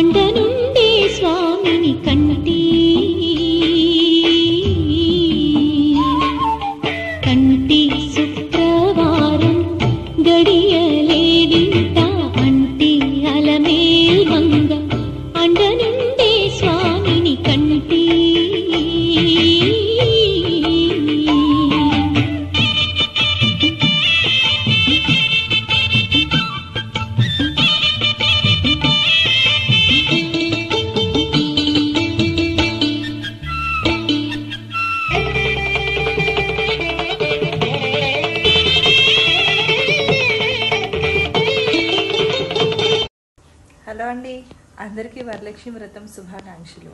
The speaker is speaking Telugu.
అండనుండే స్వామిని కంటే హలో అండి. అందరికీ వరలక్ష్మి వ్రతం శుభాకాంక్షలు.